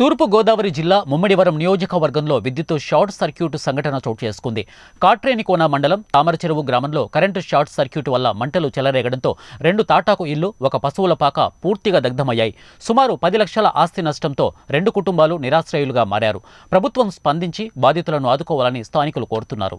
తూర్పు గోదావరి జిల్లా ముమ్మడివరం నియోజకవర్గంలో విద్యుత్ షార్ట్ సర్క్యూట్ సంఘటన చోటు చేసుకుంది. కాట్రేనికోన మండలం తామరచెరువు గ్రామంలో కరెంటు షార్ట్ సర్క్యూట్ వల్ల మంటలు చెలరేగడంతో రెండు తాటాకు ఇల్లు ఒక పశువుల పాక పూర్తిగా దగ్ధమయ్యాయి. సుమారు పది లక్షల ఆస్తి నష్టంతో రెండు కుటుంబాలు నిరాశ్రయులుగా మారారు. ప్రభుత్వం స్పందించి బాధితులను ఆదుకోవాలని స్థానికులు కోరుతున్నారు.